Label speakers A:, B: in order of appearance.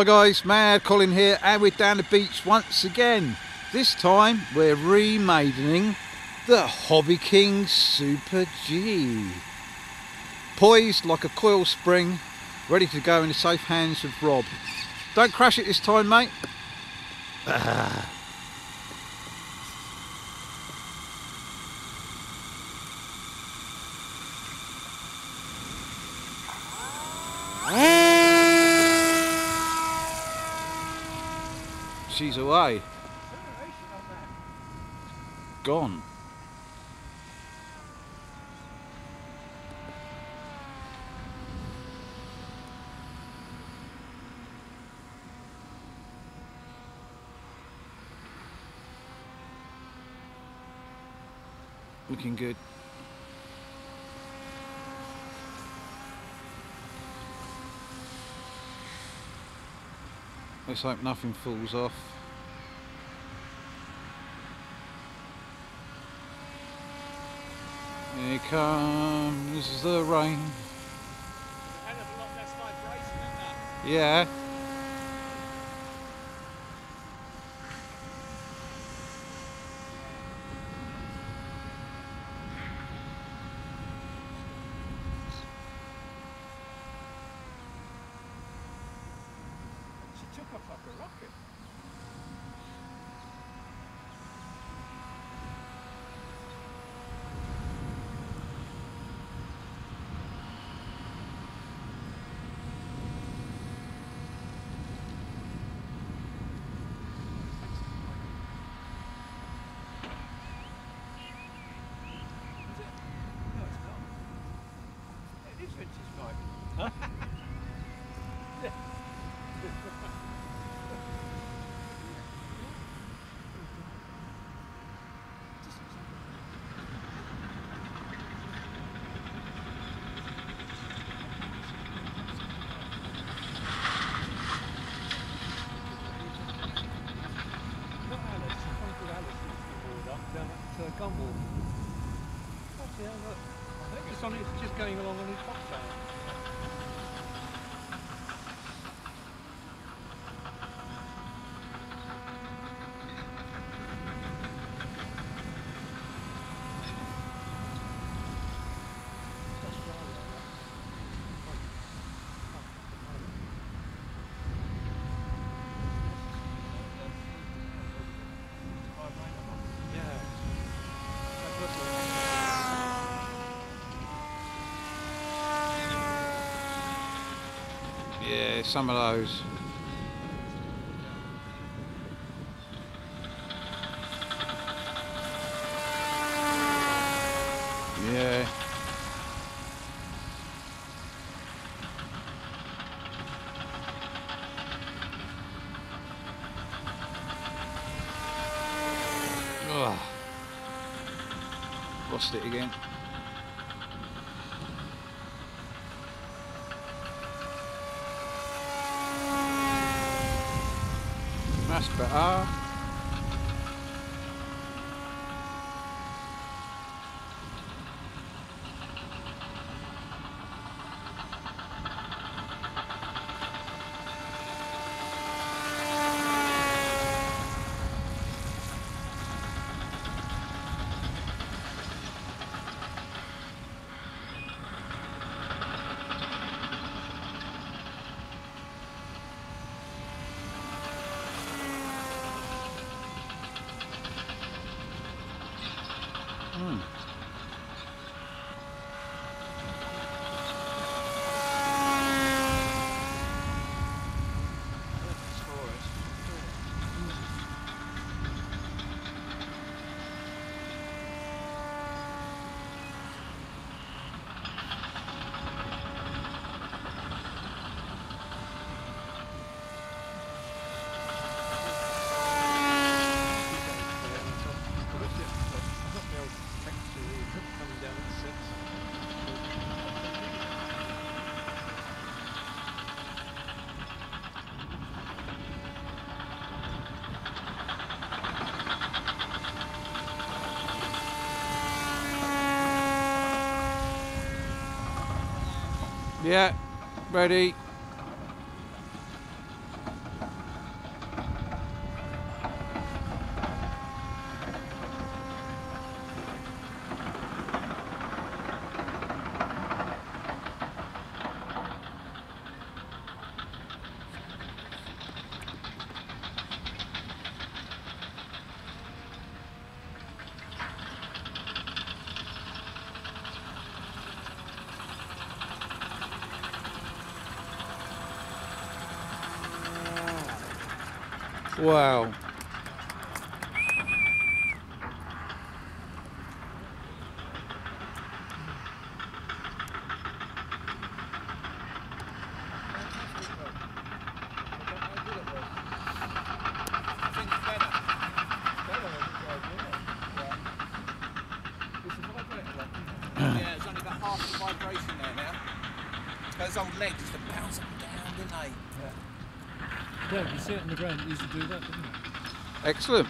A: Hi guys, Mad Colin here and we're down the beach once again. This time we're remadening the Hobby King Super G. Poised like a coil spring, ready to go in the safe hands of Rob. Don't crash it this time mate. She's away. Gone. Looking good. Let's hope nothing falls off. Here comes the rain. Yeah.
B: Took off like a rocket. Is going along on his cocktail. Yeah.
A: Yeah, some of those. Yeah. Ugh. Lost it again. That's better. Ah. Hmm. Yeah, ready.
C: Now. Those old legs used to bounce up and down, didn't they?
B: Yeah, you see it on the ground, it used to do that, didn't it?
A: Excellent.